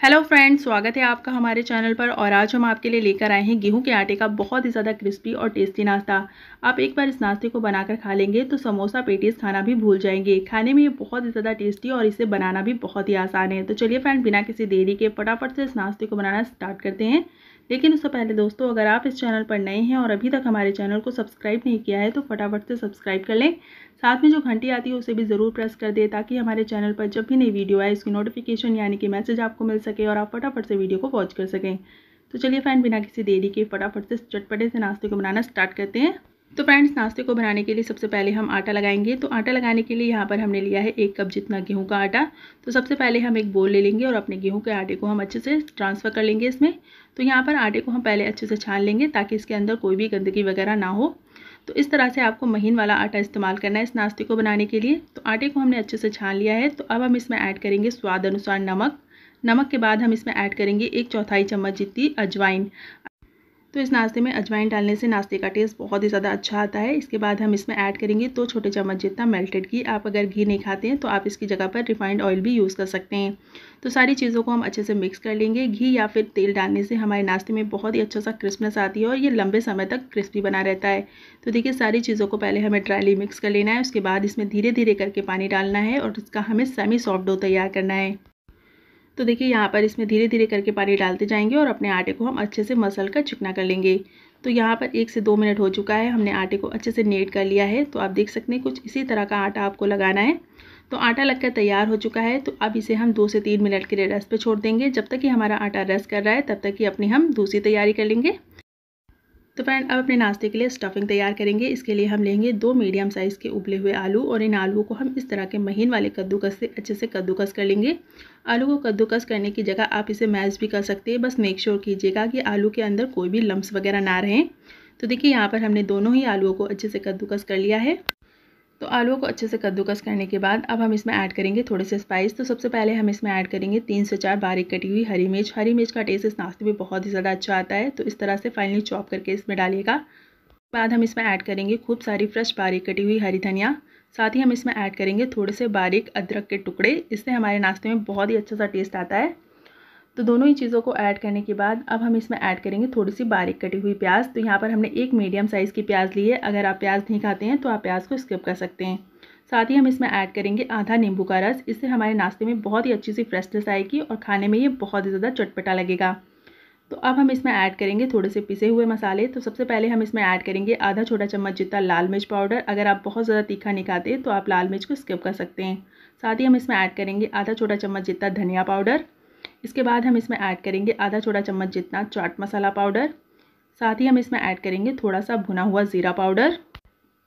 Hello friends स्वागत है आपका हमारे चैनल पर और आज हम आपके लिए लेकर आए हैं गेहूँ के आटे का बहुत ही ज़्यादा क्रिस्पी और टेस्टी नाश्ता। आप एक बार इस नाश्ते को बनाकर खा लेंगे तो समोसा, पेटीज खाना भी भूल जाएँगे। खाने में ये बहुत ही ज़्यादा टेस्टी और इसे बनाना भी बहुत ही आसान है। तो चलिए फ्रेंड बिना किसी देरी के फटाफट से इस नाश्ते को बनाना स्टार्ट करते हैं। लेकिन उससे पहले दोस्तों, अगर आप इस चैनल पर नए हैं और अभी तक हमारे चैनल को सब्सक्राइब नहीं किया है तो फटाफट से सब्सक्राइब कर लें। साथ में जो घंटी आती है, उसे भी ज़रूर प्रेस कर दें ताकि हमारे चैनल पर जब भी नई वीडियो आए उसकी नोटिफिकेशन यानी कि मैसेज आपको मिल सके और आप फटाफट से वीडियो को वॉच कर सकें। तो चलिए फ्रेंड बिना किसी देरी के फटाफट से चटपटे से नाश्ते को बनाना स्टार्ट करते हैं। तो फ्रेंड्स नाश्ते को बनाने के लिए सबसे पहले हम आटा लगाएँगे। तो आटा लगाने के लिए यहाँ पर हमने लिया है एक कप जितना गेहूँ का आटा। तो सबसे पहले हम एक बोल ले लेंगे और अपने गेहूँ के आटे को हम अच्छे से ट्रांसफ़र कर लेंगे इसमें। तो यहाँ पर आटे को हम पहले अच्छे से छान लेंगे ताकि इसके अंदर कोई भी गंदगी वगैरह ना हो। तो इस तरह से आपको महीन वाला आटा इस्तेमाल करना है इस नाश्ते को बनाने के लिए। तो आटे को हमने अच्छे से छान लिया है। तो अब हम इसमें ऐड करेंगे स्वाद अनुसार नमक। नमक के बाद हम इसमें ऐड करेंगे एक चौथाई चम्मच जितनी अजवाइन। तो इस नाश्ते में अजवाइन डालने से नाश्ते का टेस्ट बहुत ही ज़्यादा अच्छा आता है। इसके बाद हम इसमें ऐड करेंगे दो तो छोटे चम्मच जितना मेल्टेड घी आप अगर घी नहीं खाते हैं तो आप इसकी जगह पर रिफाइंड ऑयल भी यूज़ कर सकते हैं। तो सारी चीज़ों को हम अच्छे से मिक्स कर लेंगे। घी या फिर तेल डालने से हमारे नाश्ते में बहुत ही अच्छा सा क्रिस्पनेस आती है और ये लंबे समय तक क्रिस्पी बना रहता है। तो देखिए, सारी चीज़ों को पहले हमें ड्राईली मिक्स कर लेना है। उसके बाद इसमें धीरे धीरे करके पानी डालना है और इसका हमें सेमी सॉफ्ट डो तैयार करना है। तो देखिए, यहाँ पर इसमें धीरे धीरे करके पानी डालते जाएँगे और अपने आटे को हम अच्छे से मसल कर चिकना कर लेंगे। तो यहाँ पर एक से दो मिनट हो चुका है, हमने आटे को अच्छे से नेट कर लिया है। तो आप देख सकते हैं, कुछ इसी तरह का आटा आपको लगाना है। तो आटा लगकर तैयार हो चुका है तो अब इसे हम दो से तीन मिनट के लिए रेस्ट पर छोड़ देंगे। जब तक कि हमारा आटा रेस्ट कर रहा है, तब तक ही अपनी हम दूसरी तैयारी कर लेंगे। तो फ्रेंड अब अपने नाश्ते के लिए स्टफिंग तैयार करेंगे। इसके लिए हम लेंगे दो मीडियम साइज़ के उबले हुए आलू और इन आलूओं को हम इस तरह के महीन वाले कद्दूकस से अच्छे से कद्दूकस कर लेंगे। आलू को कद्दूकस करने की जगह आप इसे मैश भी कर सकते हैं। बस मेक श्योर कीजिएगा कि आलू के अंदर कोई भी लम्ब वगैरह ना रहें। तो देखिए, यहाँ पर हमने दोनों ही आलुओं को अच्छे से कद्दूकस कर लिया है। तो आलूओं को अच्छे से कद्दूकस करने के बाद अब हम इसमें ऐड करेंगे थोड़े से स्पाइस तो सबसे पहले हम इसमें ऐड करेंगे तीन से चार बारीक कटी हुई हरी मिर्च। हरी मिर्च का टेस्ट इस नाश्ते में बहुत ही ज़्यादा अच्छा आता है। तो इस तरह से फाइनली चॉप करके इसमें डालिएगा। बाद हम इसमें ऐड करेंगे खूब सारी फ्रेश बारीक कटी हुई हरी धनिया। साथ ही हम इसमें ऐड करेंगे थोड़े से बारीक अदरक के टुकड़े। इससे हमारे नाश्ते में बहुत ही अच्छा सा टेस्ट आता है। तो दोनों ही चीज़ों को ऐड करने के बाद अब हम इसमें ऐड करेंगे थोड़ी सी बारीक कटी हुई प्याज। तो यहाँ पर हमने एक मीडियम साइज़ की प्याज ली है। अगर आप प्याज नहीं खाते हैं तो आप प्याज को स्किप कर सकते हैं। साथ ही हम इसमें ऐड करेंगे आधा नींबू का रस। इससे हमारे नाश्ते में बहुत ही अच्छी सी फ्रेशनेस आएगी और खाने में ये बहुत ही ज़्यादा चटपटा लगेगा। तो अब हम इसमें ऐड करेंगे थोड़े से पिसे हुए मसाले। तो सबसे पहले हम इसमें ऐड करेंगे आधा छोटा चम्मच जितना लाल मिर्च पाउडर अगर आप बहुत ज़्यादा तीखा नहीं खाते तो आप लाल मिर्च को स्किप कर सकते हैं। साथ ही हम इसमें ऐड करेंगे आधा छोटा चम्मच जितना धनिया पाउडर इसके बाद हम इसमें ऐड करेंगे आधा छोटा चम्मच जितना चाट मसाला पाउडर साथ ही हम इसमें ऐड करेंगे थोड़ा सा भुना हुआ ज़ीरा पाउडर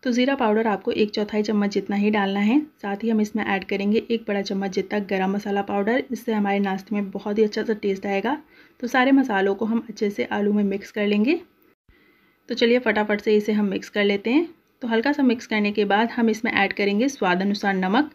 तो ज़ीरा पाउडर आपको एक चौथाई चम्मच जितना ही डालना है, साथ ही हम इसमें ऐड करेंगे एक बड़ा चम्मच जितना गरम मसाला पाउडर इससे हमारे नाश्ते में बहुत ही अच्छा सा टेस्ट आएगा। तो सारे मसालों को हम अच्छे से आलू में मिक्स कर लेंगे। तो चलिए फटाफट से इसे हम मिक्स कर लेते हैं। तो हल्का सा मिक्स करने के बाद हम इसमें ऐड करेंगे स्वाद अनुसार नमक।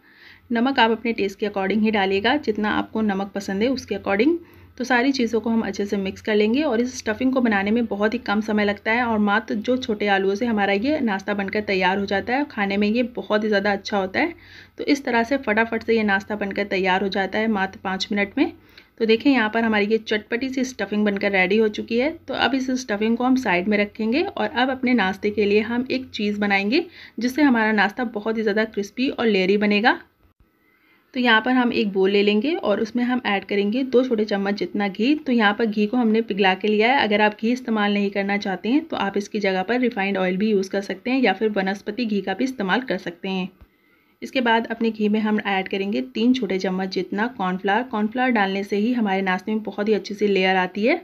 नमक आप अपने टेस्ट के अकॉर्डिंग ही डालिएगा, जितना आपको नमक पसंद है उसके अकॉर्डिंग तो सारी चीज़ों को हम अच्छे से मिक्स कर लेंगे और इस स्टफिंग को बनाने में बहुत ही कम समय लगता है और मात्र जो छोटे आलूओं से हमारा ये नाश्ता बनकर तैयार हो जाता है, खाने में ये बहुत ही ज़्यादा अच्छा होता है। तो इस तरह से फटाफट से ये नाश्ता बनकर तैयार हो जाता है मात्र पाँच मिनट में। तो देखें यहाँ पर हमारी ये चटपटी सी स्टफिंग बनकर रेडी हो चुकी है। तो अब इस स्टफिंग को हम साइड में रखेंगे और अब अपने नाश्ते के लिए हम एक चीज़ बनाएँगे, जिससे हमारा नाश्ता बहुत ही ज़्यादा क्रिस्पी और लेयरी बनेगा। तो यहाँ पर हम एक बोल ले लेंगे और उसमें हम ऐड करेंगे दो छोटे चम्मच जितना घी। तो यहाँ पर घी को हमने पिघला के लिया है। अगर आप घी इस्तेमाल नहीं करना चाहते हैं तो आप इसकी जगह पर रिफाइंड ऑयल भी यूज़ कर सकते हैं या फिर वनस्पति घी का भी इस्तेमाल कर सकते हैं। इसके बाद अपने घी में हम ऐड करेंगे तीन छोटे चम्मच जितना कॉर्नफ्लावर कॉर्नफ्लावर डालने से ही हमारे नाश्ते में बहुत ही अच्छी सी लेयर आती है।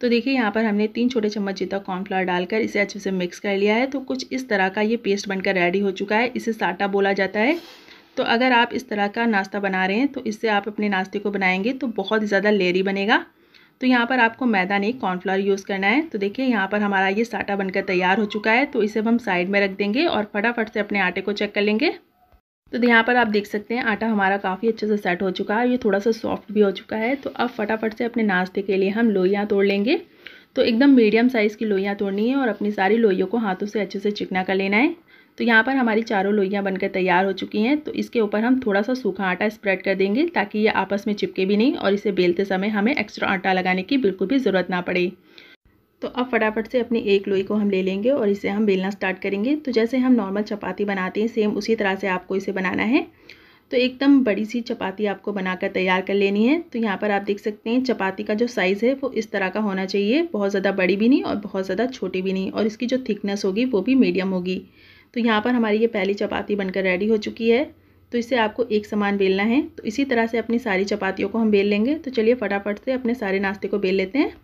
तो देखिए, यहाँ पर हमने तीन छोटे चम्मच जितना कॉर्नफ्लावर डालकर इसे अच्छे से मिक्स कर लिया है। तो कुछ इस तरह का ये पेस्ट बनकर रेडी हो चुका है। इसे साटा बोला जाता है। तो अगर आप इस तरह का नाश्ता बना रहे हैं तो इससे आप अपने नाश्ते को बनाएँगे तो बहुत ज़्यादा लेरी बनेगा। तो यहाँ पर आपको मैदा नहीं कॉर्नफ्लावर यूज़ करना है। तो देखिए, यहाँ पर हमारा ये साटा बनकर तैयार हो चुका है। तो इसे हम साइड में रख देंगे और फटाफट से अपने आटे को चेक कर लेंगे। तो यहाँ पर आप देख सकते हैं, आटा हमारा काफ़ी अच्छे से सेट हो चुका है। ये थोड़ा सा सॉफ्ट भी हो चुका है। तो अब फटाफट से अपने नाश्ते के लिए हम लोहियाँ तोड़ लेंगे। तो एकदम मीडियम साइज़ की लोहियाँ तोड़नी है और अपनी सारी लोहियों को हाथों से अच्छे से चिकना कर लेना है। तो यहाँ पर हमारी चारों लोइयाँ बनकर तैयार हो चुकी हैं तो इसके ऊपर हम थोड़ा सा सूखा आटा स्प्रेड कर देंगे ताकि ये आपस में चिपके भी नहीं और इसे बेलते समय हमें एक्स्ट्रा आटा लगाने की बिल्कुल भी ज़रूरत ना पड़े। तो अब फटाफट से अपनी एक लोई को हम ले लेंगे और इसे हम बेलना स्टार्ट करेंगे। तो जैसे हम नॉर्मल चपाती बनाते हैं सेम उसी तरह से आपको इसे बनाना है। तो एकदम बड़ी सी चपाती आपको बनाकर तैयार कर लेनी है। तो यहाँ पर आप देख सकते हैं, चपाती का जो साइज़ है वो इस तरह का होना चाहिए। बहुत ज़्यादा बड़ी भी नहीं और बहुत ज़्यादा छोटी भी नहीं और इसकी जो थिकनेस होगी वो भी मीडियम होगी। तो यहाँ पर हमारी ये पहली चपाती बनकर रेडी हो चुकी है। तो इसे आपको एक समान बेलना है। तो इसी तरह से अपनी सारी चपातियों को हम बेल लेंगे। तो चलिए फटाफट से अपने सारे नाश्ते को बेल लेते हैं।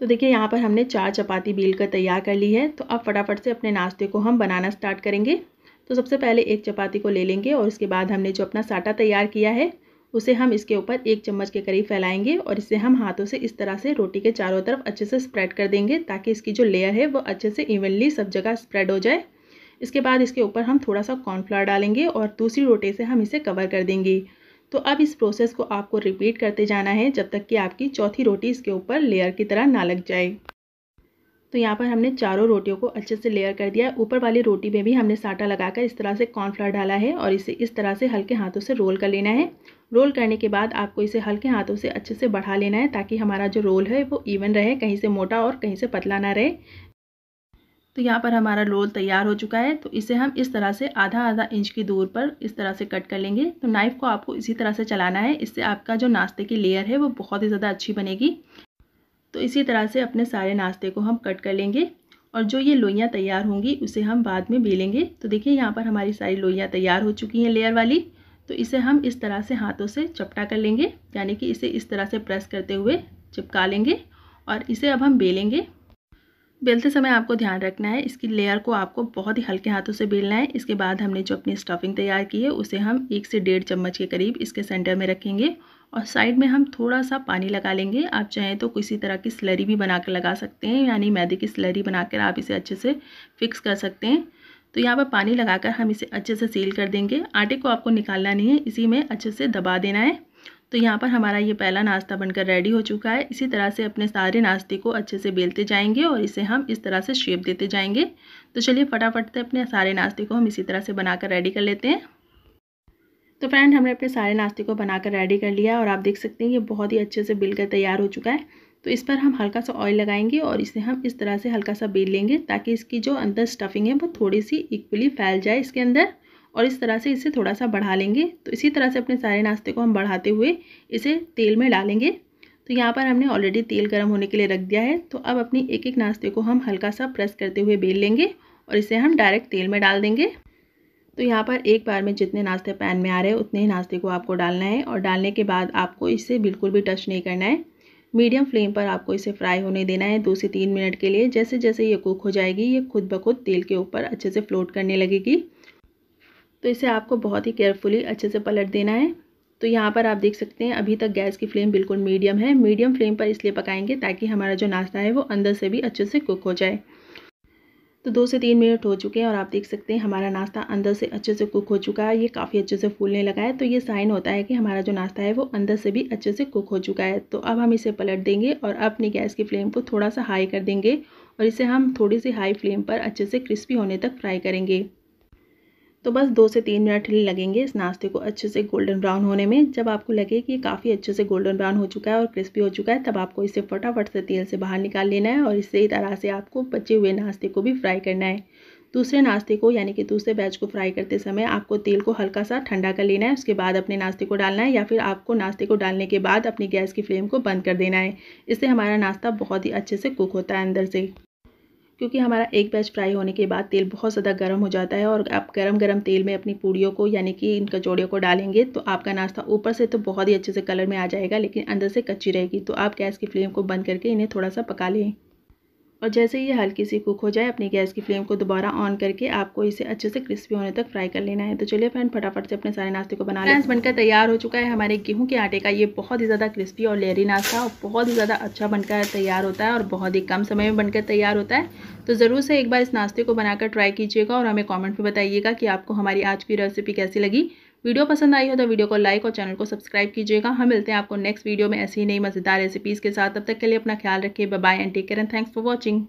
तो देखिए, यहाँ पर हमने चार चपाती बेल कर तैयार कर ली है। तो अब फटाफट से अपने नाश्ते को हम बनाना स्टार्ट करेंगे। तो सबसे पहले एक चपाती को ले लेंगे और उसके बाद हमने जो अपना साटा तैयार किया है, उसे हम इसके ऊपर एक चम्मच के करीब फैलाएँगे और इसे हम हाथों से इस तरह से रोटी के चारों तरफ़ अच्छे से स्प्रेड कर देंगे ताकि इसकी जो लेयर है, वो अच्छे से इवनली सब जगह स्प्रेड हो जाए। इसके बाद इसके ऊपर हम थोड़ा सा कॉर्नफ्लावर डालेंगे और दूसरी रोटी से हम इसे कवर कर देंगे। तो अब इस प्रोसेस को आपको रिपीट करते जाना है जब तक कि आपकी चौथी रोटी इसके ऊपर लेयर की तरह ना लग जाए। तो यहाँ पर हमने चारों रोटियों को अच्छे से लेयर कर दिया। ऊपर वाली रोटी में भी हमने साटा लगाकर इस तरह से कॉर्नफ्लावर डाला है और इसे इस तरह से हल्के हाथों से रोल कर लेना है। रोल करने के बाद आपको इसे हल्के हाथों से अच्छे से बढ़ा लेना है ताकि हमारा जो रोल है वो इवन रहे, कहीं से मोटा और कहीं से पतला ना रहे। तो यहाँ पर हमारा रोल तैयार हो चुका है तो इसे हम इस तरह से आधा आधा इंच की दूर पर इस तरह से कट कर लेंगे। तो नाइफ़ को आपको इसी तरह से चलाना है, इससे आपका जो नाश्ते की लेयर है वो बहुत ही ज़्यादा अच्छी बनेगी। तो इसी तरह से अपने सारे नाश्ते को हम कट कर लेंगे और जो ये लोइयाँ तैयार होंगी उसे हम बाद में बेलेंगे। तो देखिए यहाँ पर हमारी सारी लोइयाँ तैयार हो चुकी हैं लेयर वाली। तो इसे हम इस तरह से हाथों से चपटा कर लेंगे, यानी कि इसे इस तरह से प्रेस करते हुए चिपका लेंगे और इसे अब हम बेलेंगे। बेलते समय आपको ध्यान रखना है, इसकी लेयर को आपको बहुत ही हल्के हाथों से बेलना है। इसके बाद हमने जो अपनी स्टफिंग तैयार की है, उसे हम एक से डेढ़ चम्मच के करीब इसके सेंटर में रखेंगे और साइड में हम थोड़ा सा पानी लगा लेंगे। आप चाहें तो किसी तरह की स्लरी भी बना कर लगा सकते हैं, यानी मैदे की स्लरी बनाकर आप इसे अच्छे से फिक्स कर सकते हैं। तो यहाँ पर पानी लगाकर हम इसे अच्छे से सील कर देंगे। आटे को आपको निकालना नहीं है, इसी में अच्छे से दबा देना है। तो यहाँ पर हमारा ये पहला नाश्ता बनकर रेडी हो चुका है। इसी तरह से अपने सारे नाश्ते को अच्छे से बेलते जाएँगे और इसे हम इस तरह से शेप देते जाएँगे। तो चलिए फटाफट से अपने सारे नाश्ते को हम इसी तरह से बनाकर रेडी कर लेते हैं। तो फ्रेंड हमने अपने सारे नाश्ते को बनाकर रेडी कर लिया और आप देख सकते हैं ये बहुत ही अच्छे से बिल कर तैयार हो चुका है। तो इस पर हम हल्का सा ऑयल लगाएँगे और इसे हम इस तरह से हल्का सा बेल लेंगे ताकि इसकी जो अंदर स्टफिंग है वो थोड़ी सी इक्वली फैल जाए इसके अंदर। और इस तरह से इसे थोड़ा सा बढ़ा लेंगे। तो इसी तरह से अपने सारे नाश्ते को हम बढ़ाते हुए इसे तेल में डालेंगे। तो यहाँ पर हमने ऑलरेडी तेल गर्म होने के लिए रख दिया है। तो अब अपनी एक एक नाश्ते को हम हल्का सा प्रेस करते हुए बेल लेंगे और इसे हम डायरेक्ट तेल में डाल देंगे। तो यहाँ पर एक बार में जितने नाश्ते पैन में आ रहे हैं, उतने ही नाश्ते को आपको डालना है और डालने के बाद आपको इसे बिल्कुल भी टच नहीं करना है। मीडियम फ्लेम पर आपको इसे फ्राई होने देना है दो से तीन मिनट के लिए। जैसे जैसे ये कुक हो जाएगी, ये खुद ब खुद तेल के ऊपर अच्छे से फ्लोट करने लगेगी। तो इसे आपको बहुत ही केयरफुली अच्छे से पलट देना है। तो यहाँ पर आप देख सकते हैं, अभी तक गैस की फ्लेम बिल्कुल मीडियम है। मीडियम फ्लेम पर इसलिए पकाएँगे ताकि हमारा जो नाश्ता है वो अंदर से भी अच्छे से कुक हो जाए। तो दो से तीन मिनट हो चुके हैं और आप देख सकते हैं हमारा नाश्ता अंदर से अच्छे से कुक हो चुका है। ये काफ़ी अच्छे से फूलने लगा है। तो ये साइन होता है कि हमारा जो नाश्ता है वो अंदर से भी अच्छे से कुक हो चुका है। तो अब हम इसे पलट देंगे और अपनी गैस की फ्लेम को थोड़ा सा हाई कर देंगे और इसे हम थोड़ी सी हाई फ्लेम पर अच्छे से क्रिस्पी होने तक फ्राई करेंगे। तो बस दो से तीन मिनट ही लगेंगे इस नाश्ते को अच्छे से गोल्डन ब्राउन होने में। जब आपको लगे कि काफ़ी अच्छे से गोल्डन ब्राउन हो चुका है और क्रिस्पी हो चुका है, तब आपको इसे फटाफट से तेल से बाहर निकाल लेना है और इसी तरह से आपको बचे हुए नाश्ते को भी फ्राई करना है। दूसरे नाश्ते को, यानी कि दूसरे बैच को फ्राई करते समय आपको तेल को हल्का सा ठंडा कर लेना है, उसके बाद अपने नाश्ते को डालना है या फिर आपको नाश्ते को डालने के बाद अपनी गैस की फ्लेम को बंद कर देना है। इससे हमारा नाश्ता बहुत ही अच्छे से कुक होता है अंदर से। क्योंकि हमारा एक बैच फ्राई होने के बाद तेल बहुत ज़्यादा गर्म हो जाता है और आप गरम गरम तेल में अपनी पूड़ियों को, यानी कि इन कचौड़ियों को डालेंगे तो आपका नाश्ता ऊपर से तो बहुत ही अच्छे से कलर में आ जाएगा, लेकिन अंदर से कच्ची रहेगी। तो आप गैस की फ्लेम को बंद करके इन्हें थोड़ा सा पका लें। और जैसे ही ये हल्की सी कुक हो जाए, अपनी गैस की फ्लेम को दोबारा ऑन करके आपको इसे अच्छे से क्रिस्पी होने तक फ्राई कर लेना है। तो चलिए फ्रेंड, फटाफट से अपने सारे नाश्ते को बना लें बनकर तैयार हो चुका है हमारे गेहूँ के आटे का। ये बहुत ही ज़्यादा क्रिस्पी और लेरी नाश्ता और बहुत ही ज़्यादा अच्छा बनकर तैयार होता है और बहुत ही कम समय में बनकर तैयार होता है। तो ज़रूर से एक बार इस नाश्ते को बनाकर ट्राई कीजिएगा और हमें कॉमेंट में बताइएगा कि आपको हमारी आज की रेसिपी कैसी लगी। वीडियो पसंद आई हो तो वीडियो को लाइक और चैनल को सब्सक्राइब कीजिएगा। हम मिलते हैं आपको नेक्स्ट वीडियो में ऐसी नई मज़ेदार रेसिपीज़ के साथ। तब तक के लिए अपना ख्याल रखिए। Bye and take care and thanks for watching